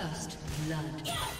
First blood.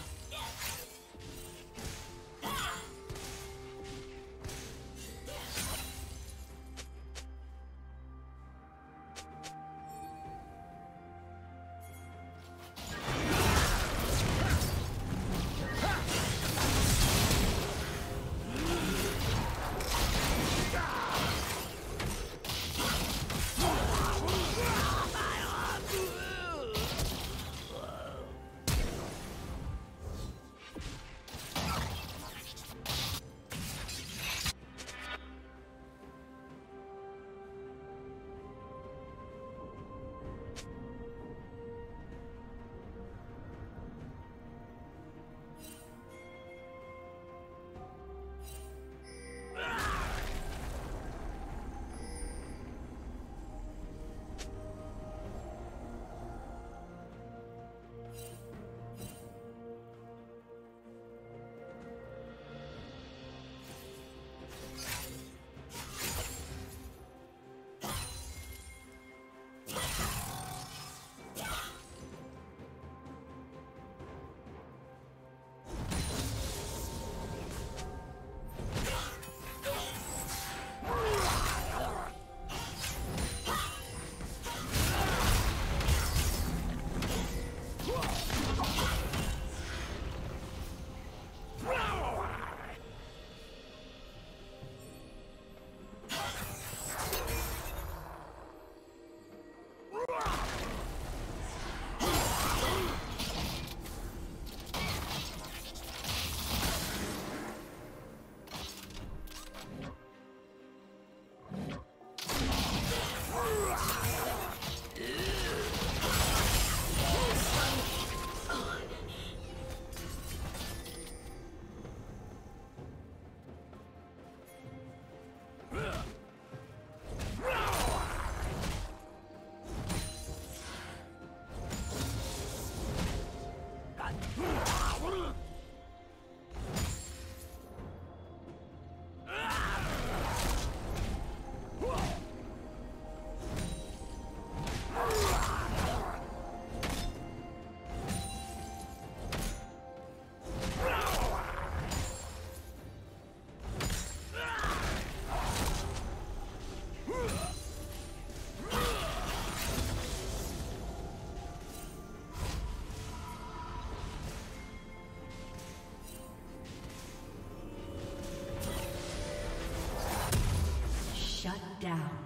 Down.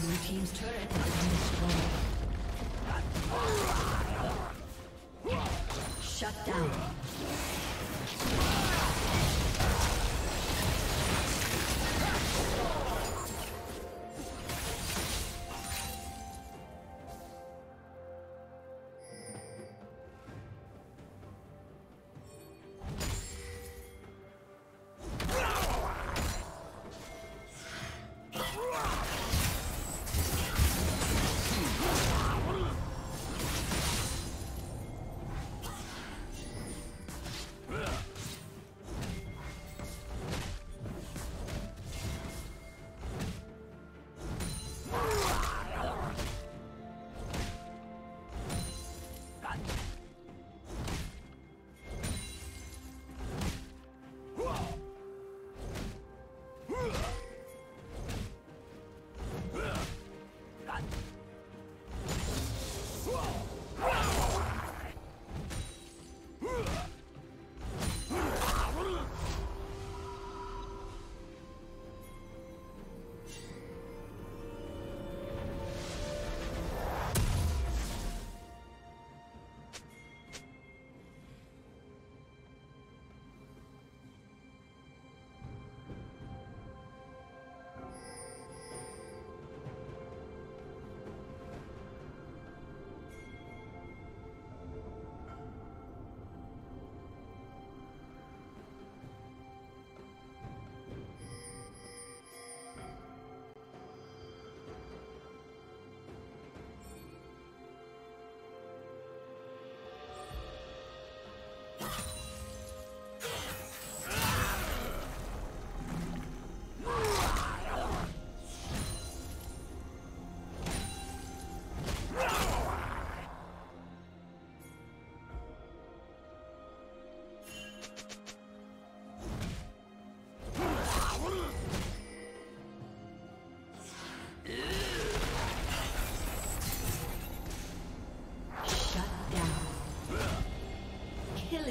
Blue team's turret has been destroyed. Shut down.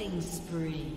Killing spree.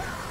Yeah.